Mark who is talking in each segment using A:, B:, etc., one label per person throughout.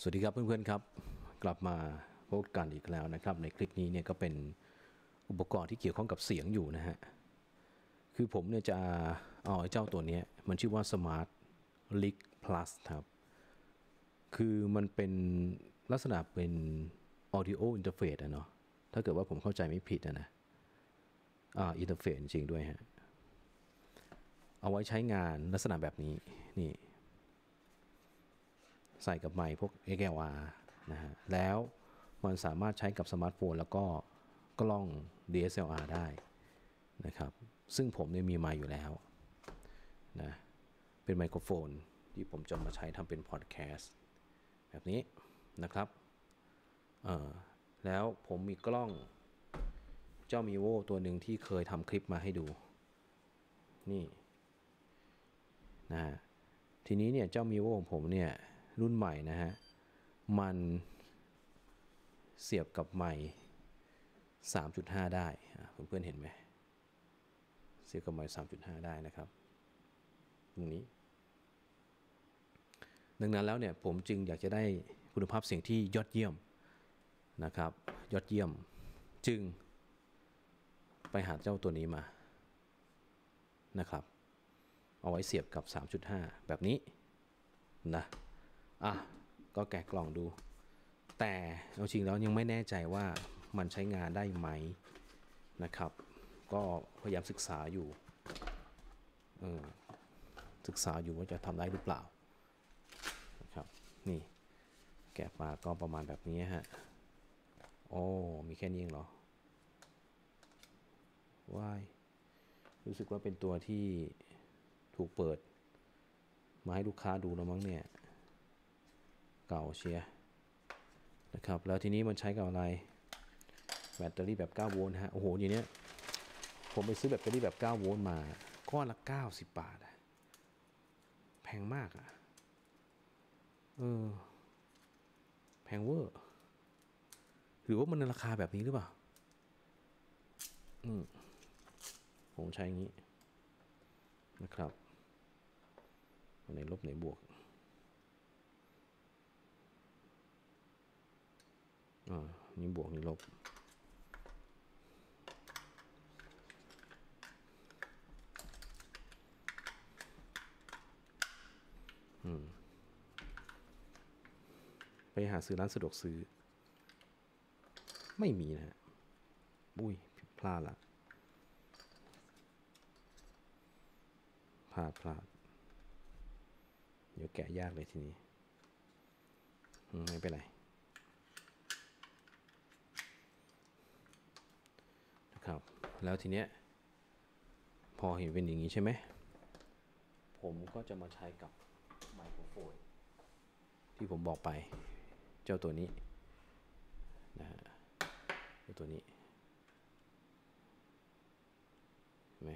A: สวัสดีครับเพื่อนๆครับ กลับมาพบกันอีกแล้วนะครับ ในคลิปนี้เนี่ยก็เป็นอุปกรณ์ที่เกี่ยวข้องกับเสียงอยู่นะฮะ คือผมเนี่ยจะเอาไอ้เจ้าตัวนี้มันชื่อว่า Smart l i g Plus ครับ คือมันเป็นลักษณะเป็น audio interface อะเนาะถ้าเกิดว่าผมเข้าใจไม่ผิดอะนะอ่า interface จริงด้วยฮะ เอาไว้ใช้งานลักษณะแบบนี้นี่ ใส่กับไมค์พวก XLR นะฮะแล้วมันสามารถใช้กับสมาร์ทโฟนแล้วก็กล้อง DSLR ได้นะครับ ซึ่งผมเนี่ยมีมค์อยู่แล้วนะเป็นไมโครโฟนที่ผมจะมาใช้ทำเป็นพอดแคสต์แบบนี้นะครับเออแล้วผมมีกล้องเจ้ามีโวตัวหนึ่งที่เคยทำคลิปมาให้ดู นี่นะฮะทีนี้เนี่ยเจ้ามีโวของผมเนี่ย รุ่นใหม่นะฮะ มันเสียบกับไมค์3.5 ได้อะเพื่อนๆเห็นไหม เสียบกับไมค์3.5 ได้นะครับ ตรงนี้ ดังนั้นแล้วเนี่ยผมจึงอยากจะได้คุณภาพเสียงที่ยอดเยี่ยมนะครับ ยอดเยี่ยมจึงไปหาเจ้าตัวนี้มานะครับ เอาไว้เสียบกับ 3.5 แบบนี้นะ อะก็แกะกล่องดู แต่เอาจริงแล้วยังไม่แน่ใจว่ามันใช้งานได้ไหมนะครับ ก็พยายามศึกษาอยู่เออศึกษาอยู่ว่าจะทำได้หรือเปล่านะครับนี่แกะมาก็ประมาณแบบนี้ฮะโอ้มีแค่นี้เองเหรอว้ายรู้สึกว่าเป็นตัวที่ถูกเปิด มาให้ลูกค้าดูแล้วมั้งเนี่ย เก่าเชียร์นะครับ แล้วทีนี้มันใช้กับอะไร แบตเตอรี่แบบ9โวลต์ฮะ โอ้โห อย่างเนี้ย ผมไปซื้อแบตเตอรี่แบบ9โวลต์มา ก้อนละ 90 บาทอะแพงมากอะเออ แพงเวอร์ หรือว่ามันราคาแบบนี้หรือเปล่า อืม ผมใช้อย่างนี้นะครับ ไหนลบไหนบวก อ่านี่บวกนี่ลบ อืม ไปหาซื้อร้านสะดวกซื้อ ไม่มีนะฮะอุ้ยผิดพลาดละพลาดพลาด เดี๋ยวแกะยากเลยทีนี้อืมไม่เป็นไร นะครับ แล้วทีเนี้ยพอเห็นเป็นอย่างนี้ใช่ไหม ผมก็จะมาใช้กับไมโครโฟนที่ผมบอกไป เจ้าตัวนี้นะฮะเจ้าตัวนี้เห็นไหม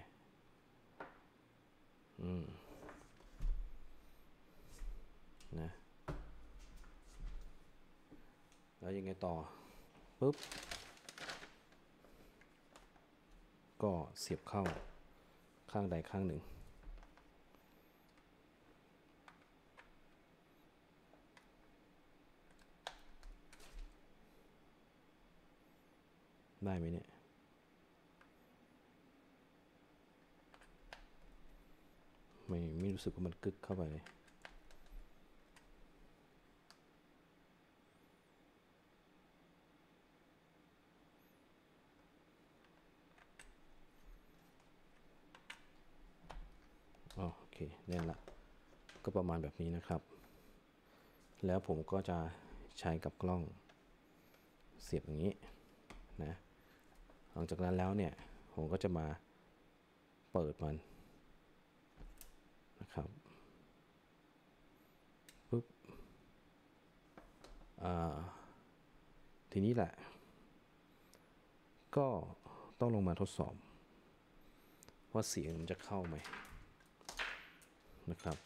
A: อืมนะแล้วยังไงต่อปุ๊บ ก็เสียบเข้าข้างใดข้างหนึ่ง ได้ไหมเนี่ย ไม่ไม่รู้สึกว่ามันกึกเข้าไปเลย อ๋อโอเค แน่นละ ก็ประมาณแบบนี้นะครับ แล้วผมก็จะใช้กับกล้องเสียบอย่างนี้นะหลังจากนั้นแล้วเนี่ย ผมก็จะมาเปิดมันนะครับปุ๊บทีนี้แหละ ก็ต้องลงมาทดสอบ ว่าเสียงมันจะเข้าไหม นะครับ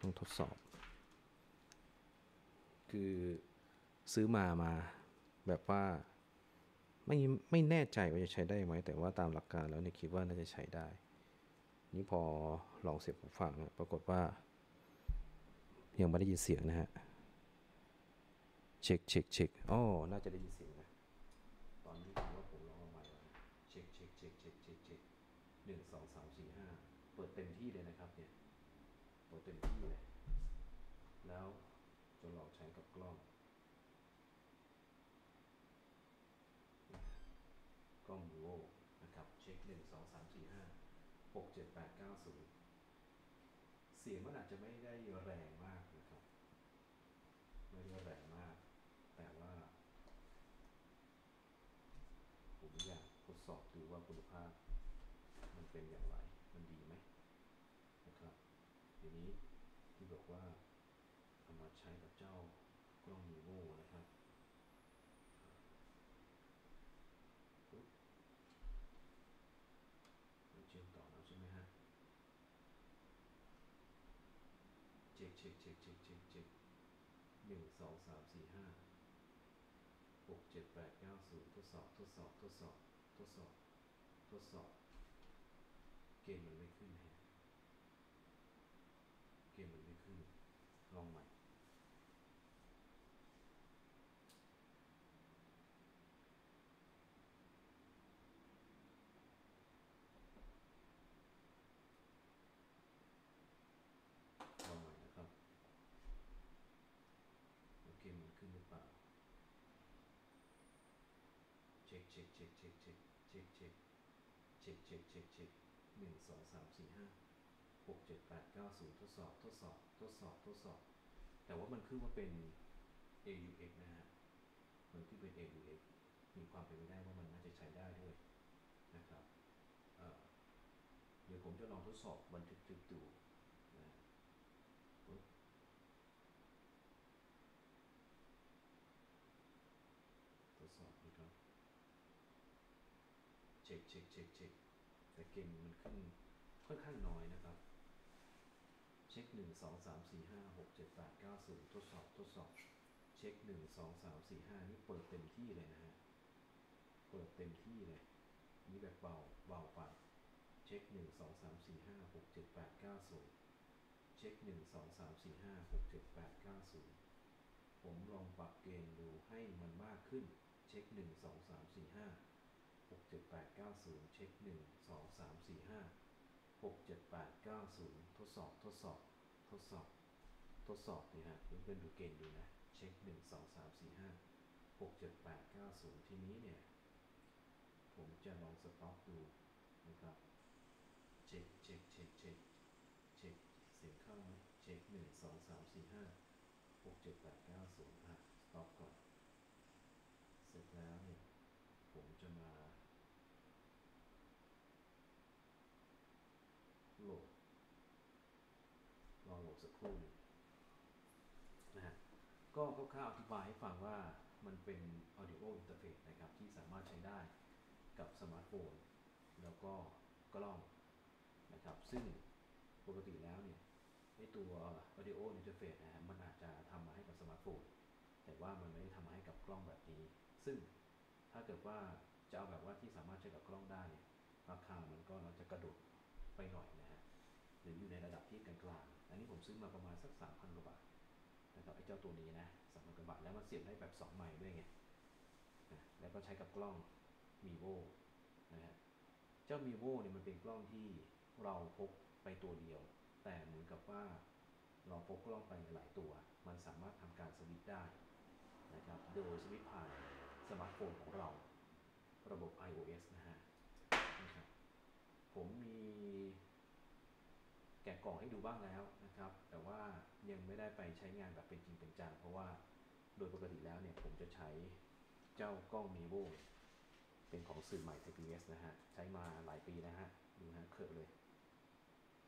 A: ต้องทดสอบ คือซื้อมามาแบบว่าไม่ไม่แน่ใจว่าจะใช้ได้ไหม แต่ว่าตามหลักการแล้วเนี่ยคิดว่าน่าจะใช้ได้ นี่พอลองเสียบหูฟังอะปรากฏว่า ยังไม่ได้ยินเสียงนะฮะ เช็คเช็คเช็คอ๋อน่าจะได้ยินเสียงนะ ตอนนี้ผมว่าผมลองเอาใหม่เช็คเช็คเช็คเช็คเช็คเช็ค หนึ่งสองสามสี่ห้าเปิดเต็มที่เลยนะครับเนี่ยเปิดเต็มที่เลย แล้วจะลองใช้กับกล้องกล้องดูโอนะครับ เช็คหนึ่งสองสามสี่ห้าหกเจ็ดแปดเก้าศูนย์เสียงมันอาจจะไม่ได้แรงมากนะครับ ไม่ได้แรงมาก แต่ว่า ผมอยากทดสอบดูว่าคุณภาพ เป็นอย่างไร มันดีไหมนะครับทีนี้ที่บอกว่าเอามาใช้กับเจ้ากล้องมีโวนะครับมันเชื่อมต่อแล้วใช่ไหมฮะเช็คเช็คเช็คเช็คเช็คเช็คหนึ่งสองสามสี่ห้าหกเจ็ดแปดเก้าศูนย์ทดสอบทดสอบทดสอบทดสอบทดสอบ เกมมันไม่ขึ้นฮะเกมมันไม่ขึ้น ลองใหม่ลองใหม่นะครับ gain มันขึ้นหรือเปล่า เช็คเช็คเช็คเช็คเช็คเช็คเช็คเช็คเช็คเช็คเช็ค หนึ่งสองสามสี่ห้าหกเจ็ดแปดเก้าศูนย์ทดสอบทดสอบทดสอบทดสอบ แต่ว่ามันขึ้นว่าเป็น AUX นะฮะมันขึ้นเป็น AUX มีความเป็นไปได้ว่ามันน่าจะใช้ได้ด้วยนะครับเเดี๋ยวผมจะลองทดสอบบันทึกคลิปดูนะทดสอบนะครับเช็คเช็คเช็คเช็ค แต่เกมมันขึ้นค่อนข้างน้อยนะครับ เช็ค 1 2 3 4 5 6 7 8 9 0 ทดสอบทดสอบ เช็ค 1 2 3 4 5 นี่เปิดเต็มที่เลยนะฮะ เปิดเต็มที่เลย นี่แบบเบาเบาไป เช็ค 1 2 3 4 5 6 7 8 9 0 เช็ค 1 2 3 4 5 6 7 8 9 0 ผมลองปรับเกมดูให้มันมากขึ้น เช็ค 1 2 3 4 5 67890 เช็ค 1 2 3 4 5 67890 ทดสอบ ทดสอบ ทดสอบ ทดสอบนี่ฮะเพื่อนๆดูเกณฑ์ดูนะ เช็ค 1 2 3 4 5 67890 ทีนี้เนี่ย ผมจะลองสต็อกดูนะครับ เช็ค เช็ค เช็ค เช็ค เช็ค เสียงเข้าไหมเช็ค 1 2 3 4 5 6 7 8 9 0ฮะสต็อกก่อน เสร็จแล้วเนี่ยผมจะมา คู่นะฮะก็คร่าวๆอธิบายให้ฟังว่ามันเป็น audio interface นะครับ ที่สามารถใช้ได้กับสมาร์ทโฟน แล้วก็กล้องนะครับ ซึ่งปกติแล้วเนี่ยไอตัว audio interface นะฮะมันอาจจะทำมาให้กับสมาร์ทโฟน แต่ว่ามันไม่ได้ทำมาให้กับกล้องแบบนี้ ซึ่งถ้าเกิดว่าจะเอาแบบว่าที่สามารถใช้กับกล้องได้เนี่ยราคามันก็เราจะกระโดดไปหน่อยนะฮะหรืออยู่ในระดับที่กลางๆ อันนี้ผมซื้อมาประมาณสัก3,000กว่าบาทนะครับไอ้เจ้าตัวนี้นะสามพันกว่าบาทแล้วมันเสียบได้แบบ2ไมค์ด้วยไงนะแล้วก็ใช้กับกล้อง vivo นะฮะเจ้า vivo เนี่ยมันเป็นกล้องที่เราพกไปตัวเดียว แต่เหมือนกับว่าเราพกกล้องไปหลายตัว มันสามารถทำการสวิตช์ได้นะครับโดยสวิตช์ผ่านสมาร์ทโฟนของเรา ระบบ iOS นะฮะนะครับ ผมมีแกล่องให้ดูบ้างแล้วนะครับ แต่ว่ายังไม่ได้ไปใช้งานแบบเป็นจริงเป็นจังเพราะว่าโดยปกติแล้วเนี่ยผมจะใช้เจ้ากล้อง m ี v o เป็นของสื่อใหม่ TPS นะฮะ ใช้มาหลายปีนะฮะ ดูฮะเคอะเลย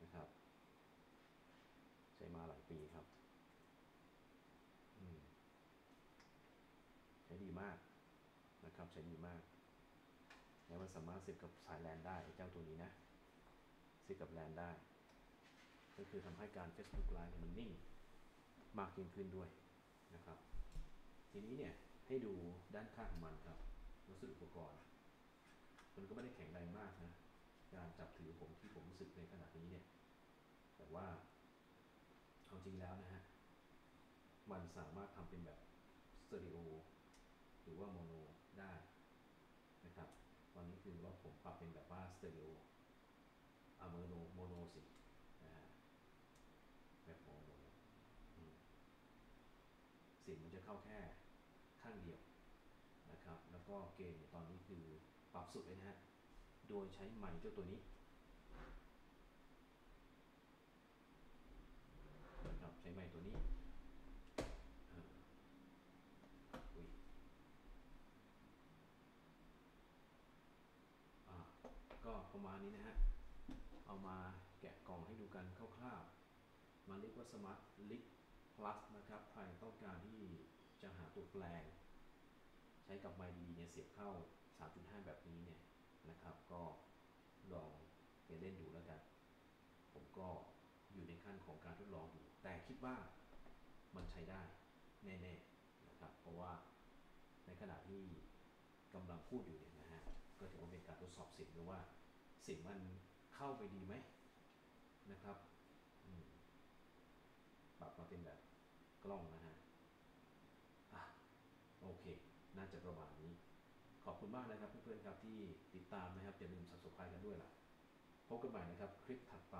A: นะครับ ใช้มาหลายปีครับใช้ดีมากนะครับ ใช้ดีมาก แล้วมันสามารถเสียบกับสายแลนได้เจ้าตัวนี้นะเสียบกับแลนได้ ก็คือทำให้การ Facebook Live เนี่ยมันนิ่งมากยิ่งขึ้นด้วยนะครับ ทีนี้เนี่ยให้ดูด้านข้างของมันครับวัสดุอุปกรณ์ มันก็ไม่ได้แข็งแรงมากนะการจับถือผมที่ผมรู้สึกในขณะนี้เนี่ย แต่ว่าเอาจริงแล้วนะฮะ มันสามารถทำเป็นแบบสเตอริโอหรือว่า mono ได้นะครับ วันนี้คือว่าผมปรับเป็นแบบว่าสเตอริโออะ mono mono สินะฮะแบบ mono อืม เสียงมันจะเข้าแค่ข้างเดียวนะครับ แล้วก็ gain ตอนนี้คือปรับสุดเลยนะฮะ โดยใช้ไมค์เจ้าตัวนี้นะครับใช้ไมค์ตัวนี้อ่าก็ประมาณนี้นะฮะ เอามาแกะกล่องให้ดูกันคร่าวๆ มันเรียกว่า Smart Lick Plus นะครับใครต้องการที่จะหาตัวแปลใช้กับไมดีเนี่ยเสียบเข้า 3.5 แบบนี้เนี่ยนะครับ ก็ลองไปเล่นดูแล้วกัน ผมก็อยู่ในขั้นของการทดลองอยู่แต่คิดว่ามันใช้ได้แน่ๆนะครับ เพราะว่าในขณะที่กำลังพูดอยู่เนี่ยนะฮะก็ถือว่าเป็นการทดสอบเสียงด้วยว่าเสียงมันเข้าไปดีไหมนะครับปรับมาเป็นแบบ กล้องนะฮะอะโอเค น่าจะประมาณนี้ ขอบคุณมากนะครับเพื่อนๆครับที่ติดตามนะครับอย่าลืม subscribe กันด้วยล่ะพบกันใหม่นะครับคลิปถัดไป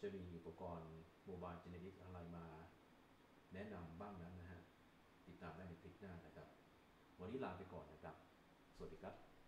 A: จะมีอุปกรณ์โมบายเจเนติกอะไรมา แนะนำบ้างนั้นนะฮะติดตามได้ในคลิปหน้านะครับ วันนี้ลาไปก่อนนะครับ สวัสดีครับ